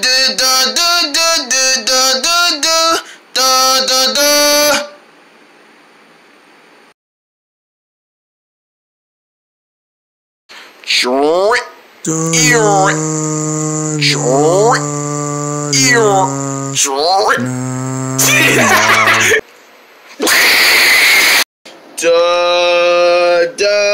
do do do do do do do do do do do. Short. Ear. Short. Ear. Short. Da da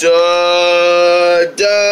da da